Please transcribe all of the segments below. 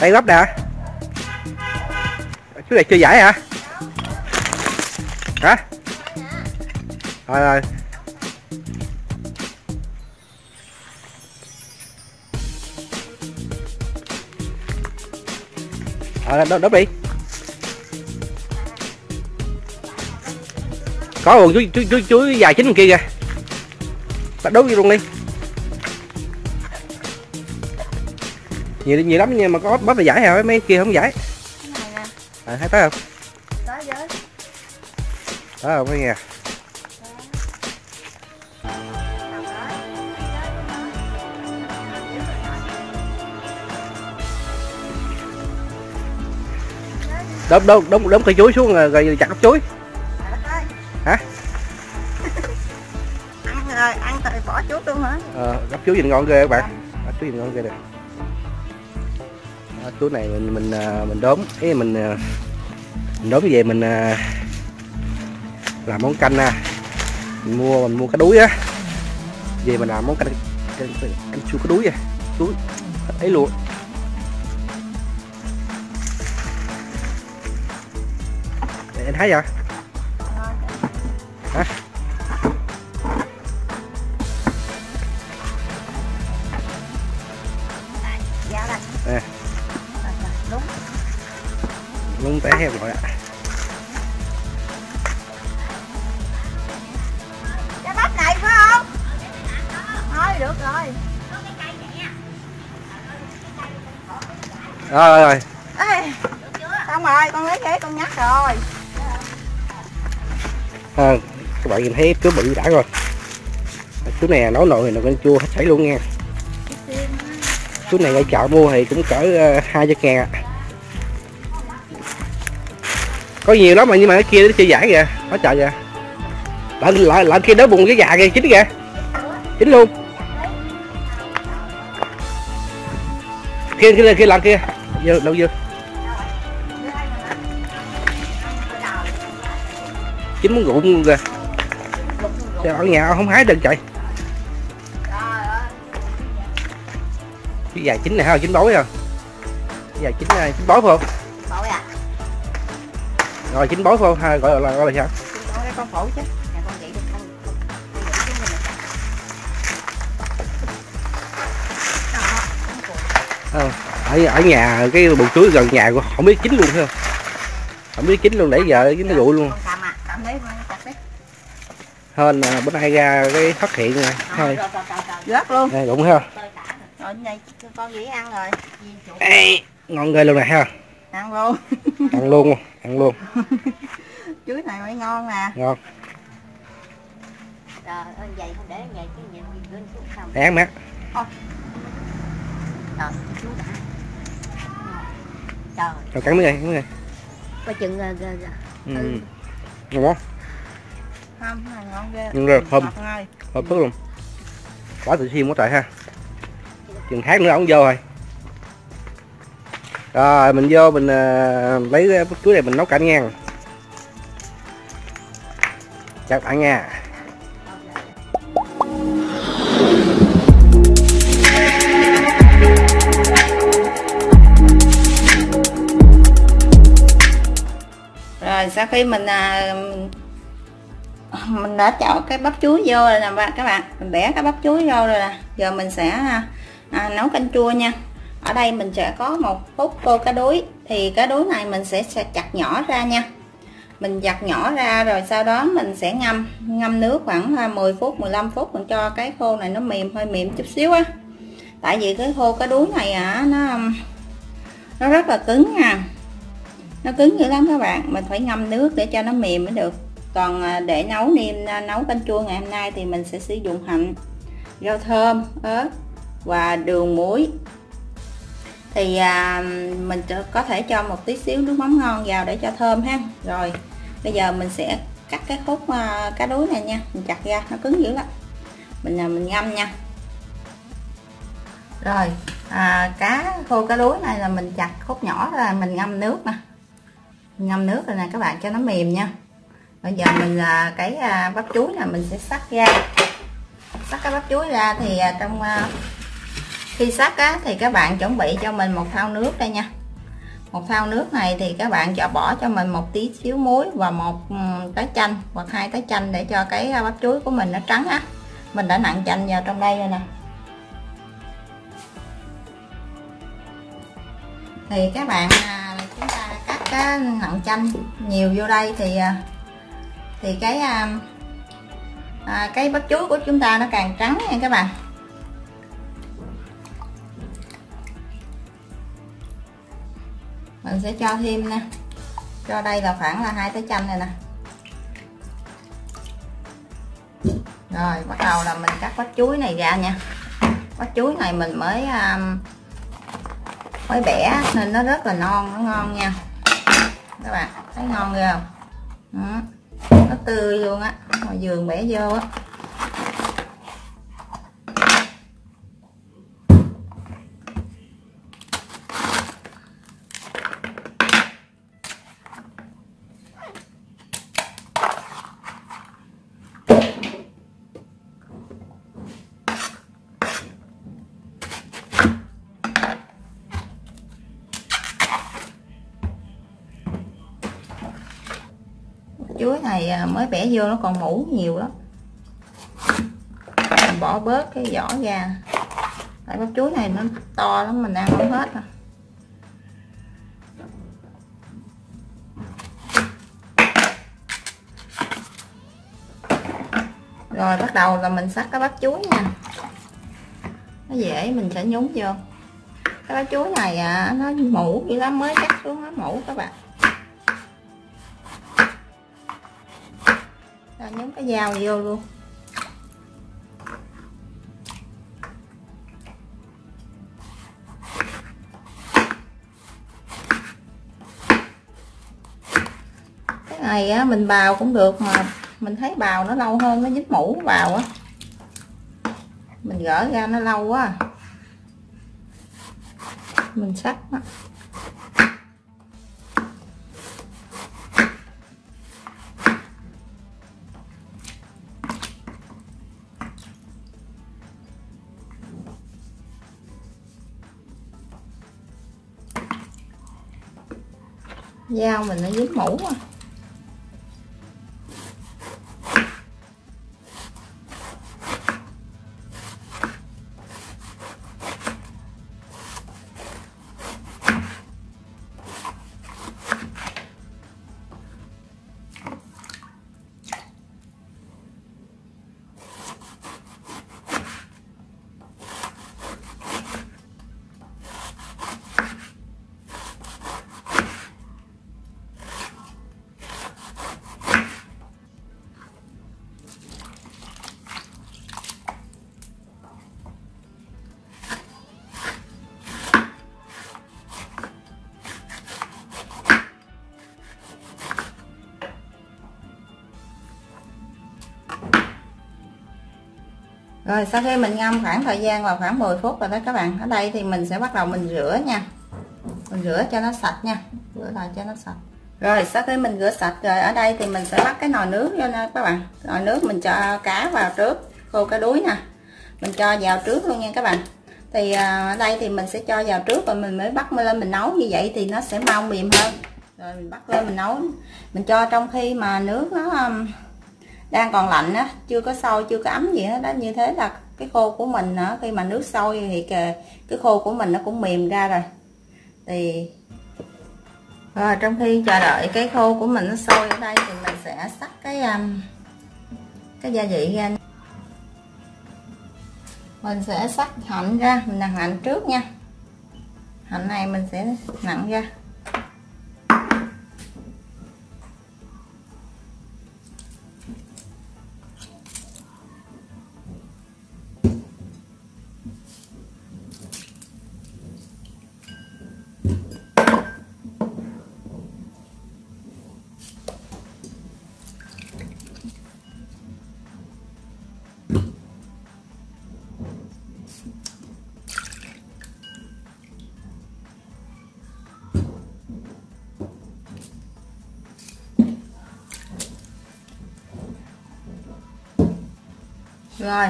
đây bắp nè. Chú này chơi giải hả? Hả? Rồi rồi. Rồi đốt, đốt đi. Có luôn chú chú chú chú dài chín kia kìa. Đốt đi luôn đi. Nhiều nhiều lắm nhưng mà có bắp là giải hả? Mấy kia không giải? Cái này nè. À, thấy tới không? Tới với đó không thấy nghe. Đốm đốm đốm đốm cây chuối xuống rồi, rồi chặt gốc chuối. Hả? ăn rồi ăn rồi bỏ chút luôn hả? Ờ, gốc chuối nhìn ngon ghê các bạn. Gốc chuối nhìn ngon ghê nè túi này mình mình à, mình đốm ý mình à, mình đốm về mình à, làm món canh nè mình mua mình mua cá đuối á. Về mình làm món canh canh, canh, canh chua cá đuối à. Đuối ấy luôn. Để anh thấy vậy? Rồi rồi Ê, xong rồi con lấy ghế con nhắc rồi. À, các bạn nhìn thấy chú bự đã rồi. Chú này nấu nồi thì nó con chua hết sảy luôn nha. Chú này ở chợ mua thì cũng cỡ uh, hai trăm ngàn ạ. Có nhiều lắm mà nhưng mà cái kia nó chưa giải kìa. Có chợ kìa lại lại lại kia đó bùng cái gà kìa chín kìa. Chín luôn. Kia kia kia làm kia vô đâu vô? Chín muốn rụng luôn kìa. Sao ở nhà không hái được chạy cái dài chín này ha chín bối à cái dài chín này chín bối phải không? Bội à rồi chín bối phải không? Hay gọi là gọi là sao con đây con phổ chứ Nè, ở ở nhà cái bụi chuối gần nhà của không biết chín luôn không? Không biết chín luôn nãy giờ chín nó rụi luôn. Cầm à bữa nay ra cái phát hiện rồi thôi. rớt luôn. Đây rụng ha rồi này con dĩ ăn rồi. Ê, ngon ghê luôn này ha ăn luôn. Ăn luôn ăn luôn. Chuối này mới ngon nè. Ngon. Trời ơi vậy không để vậy cái nhìn lên xuống ăn mát trời chú đã trời. Rồi cắn miếng này cắn miếng này. Coi chừng ờ, ờ, ờ. ừ. ngon quá không ngon ghê. Nhưng rồi, thơm. Ngọt ngay. hợp phức luôn. Quá tự nhiên quá trời ha. Chừng tháng nữa ông vô rồi. Rồi mình vô mình ờ, lấy cái chuối này mình nấu canh nha chào bạn nha sau khi mình à, mình đã chọn cái bắp chuối vô rồi nè các bạn. Mình bẻ cái bắp chuối vô rồi nè. Giờ mình sẽ à, à, nấu canh chua nha. Ở đây mình sẽ có một phút tô cá đuối. Thì cá đuối này mình sẽ, sẽ chặt nhỏ ra nha. Mình chặt nhỏ ra rồi sau đó mình sẽ ngâm ngâm nước khoảng à, 10 phút 15 phút mình cho cái khô này nó mềm hơi mềm chút xíu á. Tại vì cái khô cá đuối này à nó nó rất là cứng nha nó cứng dữ lắm các bạn. Mình phải ngâm nước để cho nó mềm mới được. Còn à, để nấu nem à, nấu canh chua ngày hôm nay thì mình sẽ sử dụng hành rau thơm ớt và đường muối. Thì à, mình có thể cho một tí xíu nước mắm ngon vào để cho thơm ha. Rồi bây giờ mình sẽ cắt cái khúc à, cá đuối này nha. Mình chặt ra nó cứng dữ lắm. Mình à, mình ngâm nha. Rồi à, cá khô cá đuối này là mình chặt khúc nhỏ ra mình ngâm nước nè ngâm nước rồi nè các bạn cho nó mềm nha. Bây giờ mình là cái à, bắp chuối là mình sẽ sắc ra. Sắc cái bắp chuối ra thì à, trong à, khi sắc á, thì các bạn chuẩn bị cho mình một thau nước đây nha. Một thau nước này thì các bạn cho bỏ cho mình một tí xíu muối và một ừ, trái chanh hoặc hai trái chanh để cho cái bắp chuối của mình nó trắng á. Mình đã nặn chanh vào trong đây rồi nè. Thì các bạn chúng ta cái nặng chanh nhiều vô đây thì à, thì cái à, à, cái bắp chuối của chúng ta nó càng trắng nha các bạn. Mình sẽ cho thêm nè. Cho đây là khoảng là hai trái chanh này nè. Rồi bắt đầu là mình cắt bắp chuối này ra nha. Bắp chuối này mình mới um, mới bẻ nên nó rất là non nó ngon nha các bạn thấy ngon ghê không? Ừ. nó tươi luôn á. Ngoài giường bẻ vô á. Chuối này à, mới bẻ vô nó còn mũ nhiều lắm. Mình bỏ bớt cái vỏ ra. Tại bắp chuối này nó to lắm mình ăn không hết à. rồi bắt đầu là mình sắc cái bắp chuối nha. Nó dễ mình sẽ nhúng vô. Cái bắp chuối này à, nó mũ vậy lắm mới cắt xuống nó mũ các bạn. Rồi nhúng cái dao vô luôn. Cái này á, mình bào cũng được mà mình thấy bào nó lâu hơn, nó dính mũ vào á. Mình gỡ ra nó lâu quá à. mình sắc á dao mình nó dính mũ à. Rồi, sau khi mình ngâm khoảng thời gian là khoảng 10 phút rồi đó các bạn, ở đây thì mình sẽ bắt đầu mình rửa nha. Mình rửa cho nó sạch nha, rửa lại cho nó sạch. Rồi, sau khi mình rửa sạch rồi, ở đây thì mình sẽ bắt cái nồi nước vô nè các bạn. Nồi nước mình cho cá vào trước, khô cá đuối nè mình cho vào trước luôn nha các bạn. Thì à, ở đây thì mình sẽ cho vào trước rồi mình mới bắt lên mình nấu. Như vậy thì nó sẽ mau mềm hơn. Rồi, mình bắt lên mình nấu. Mình cho trong khi mà nước nó um, đang còn lạnh á chưa có sôi chưa có ấm gì hết đó như thế là cái khô của mình á khi mà nước sôi thì cái, cái khô của mình nó cũng mềm ra rồi. Thì rồi trong khi chờ đợi cái khô của mình nó sôi ở đây thì mình sẽ sắc cái um, cái gia vị ra. Mình sẽ sắc hạnh ra mình làm hạnh trước nha. Hạnh này mình sẽ nặng ra. Rồi.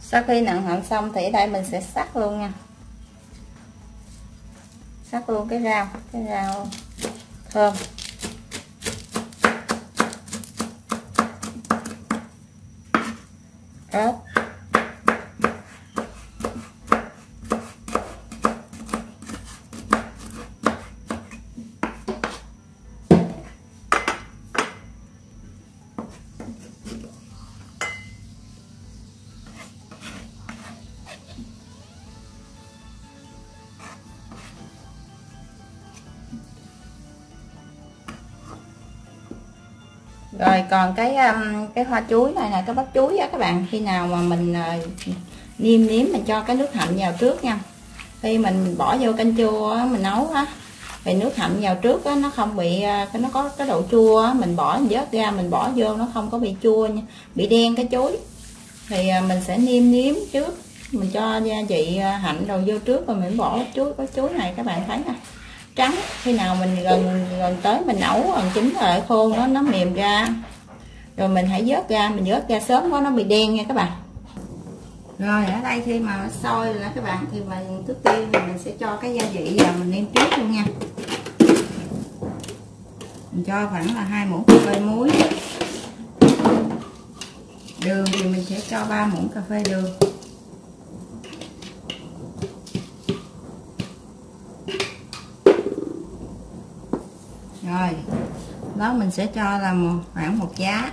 Sau khi nặn hẳn xong thì ở đây mình sẽ sắc luôn nha. Sắc luôn cái rau cái rau thơm. Ớt. Rồi còn cái um, cái hoa chuối này là cái bắp chuối á các bạn khi nào mà mình uh, niêm nếm mình cho cái nước hạnh vào trước nha. Khi mình bỏ vô canh chua á, mình nấu á thì nước hạnh vào trước á, nó không bị uh, nó có cái độ chua á, mình bỏ mình vớt ra mình bỏ vô nó không có bị chua nha bị đen cái chuối. Thì uh, mình sẽ niêm nếm trước mình cho gia vị hạnh đầu vô trước rồi mình bỏ chuối có chuối này các bạn thấy nè trắng. Khi nào mình gần gần tới mình nấu gần chín rồi khô, nó nó mềm ra. Rồi mình hãy vớt ra, mình vớt ra sớm quá, nó bị đen nha các bạn. Rồi, ở đây khi mà nó sôi rồi đó các bạn thì mình trước tiên thì mình sẽ cho cái gia vị vào mình nêm trước luôn nha. Mình cho khoảng là hai muỗng cà phê muối. Đường thì mình sẽ cho 3 muỗng cà phê đường. Rồi đó mình sẽ cho là một, khoảng một giá.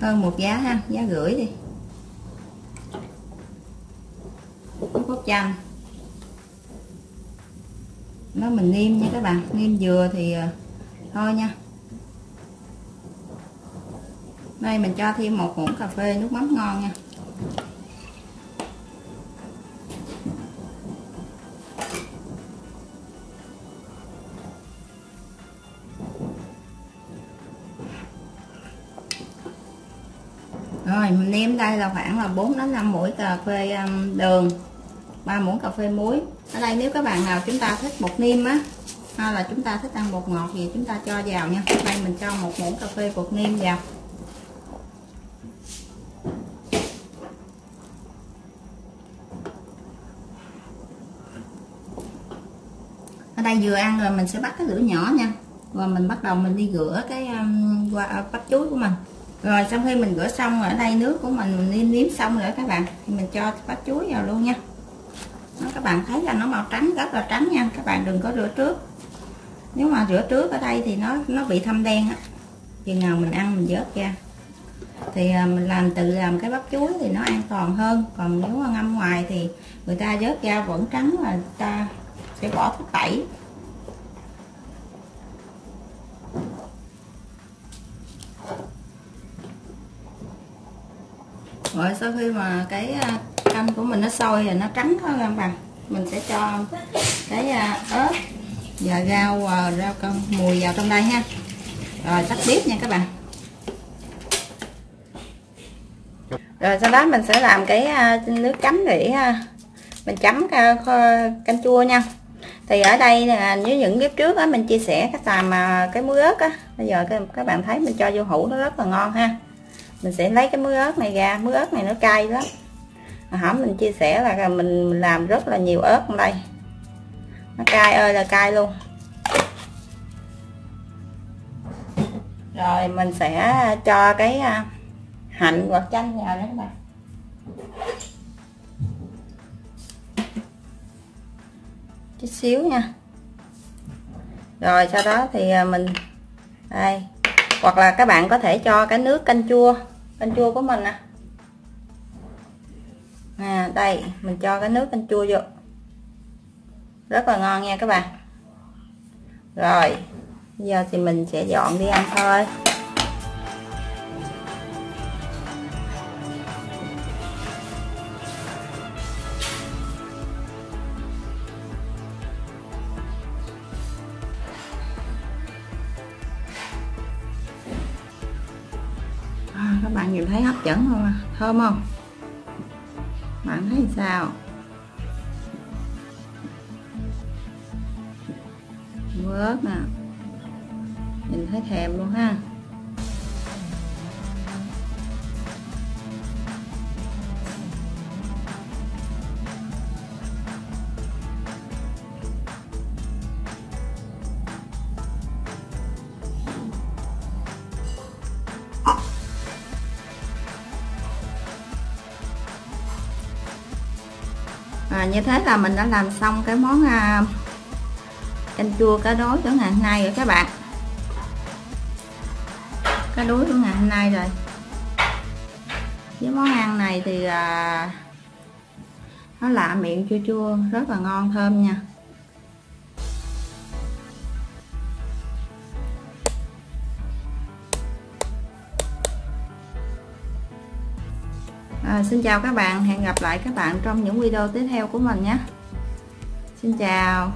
Hơn một giá ha giá rưỡi đi. Nước cốt chanh. Nó mình niêm nha các bạn. Niêm dừa thì ờ, thôi nha. Đây mình cho thêm một muỗng cà phê nước mắm ngon nha. Rồi mình nêm đây là khoảng là 4 đến 5 muỗng cà phê um, đường 3 muỗng cà phê muối. Ở đây nếu các bạn nào chúng ta thích bột nêm á hay là chúng ta thích ăn bột ngọt gì chúng ta cho vào nha. Đây mình cho một muỗng cà phê bột nêm vào. Ở đây vừa ăn rồi mình sẽ bắt cái lửa nhỏ nha. Và mình bắt đầu mình đi rửa cái um, qua à, bắp chuối của mình rồi sau khi mình rửa xong ở đây nước của mình mình nêm nếm xong rồi các bạn thì mình cho bắp chuối vào luôn nha. Đó, các bạn thấy là nó màu trắng rất là trắng nha. Các bạn đừng có rửa trước. Nếu mà rửa trước ở đây thì nó nó bị thâm đen á. Chừng nào mình ăn mình vớt ra. Thì à, mình làm tự làm cái bắp chuối thì nó an toàn hơn. Còn nếu mà ngâm ngoài thì người ta vớt ra vẫn trắng là ta sẽ bỏ thuốc tẩy. Rồi sau khi mà cái à, canh của mình nó sôi rồi nó trắng hơn các bạn mình sẽ cho cái à, ớt và rau à, rau con mùi vào trong đây ha. Rồi tắt bếp nha các bạn. Rồi sau đó mình sẽ làm cái nước chấm để mình chấm canh chua nha. Thì ở đây là với những bếp trước á, mình chia sẻ cách làm cái muối ớt á. Bây giờ các bạn thấy mình cho vô hũ, nó rất là ngon ha mình sẽ lấy cái muối ớt này ra, muối ớt này nó cay lắm. Hỏng mình chia sẻ là mình làm rất là nhiều ớt đây. Nó cay ơi là cay luôn. Rồi mình sẽ à, cho cái à, hạnh hoặc chanh vào đấy các bạn. Chút xíu nha. Rồi sau đó thì à, mình, đây hoặc là các bạn có thể cho cái nước canh chua canh chua của mình nè. À, đây mình cho cái nước canh chua vô. Rất là ngon nha các bạn. Rồi giờ thì mình sẽ dọn đi ăn thôi. Thấy hấp dẫn không à? thơm không? Bạn thấy sao? Vớt nè. Nhìn thấy thèm luôn ha. À, như thế là mình đã làm xong cái món à, canh chua cá đối của ngày hôm nay rồi các bạn. Cá đối của ngày hôm nay rồi. Với món ăn này thì à, nó lạ miệng chua chua rất là ngon thơm nha. À, xin chào các bạn hẹn gặp lại các bạn trong những video tiếp theo của mình nhé. Xin chào.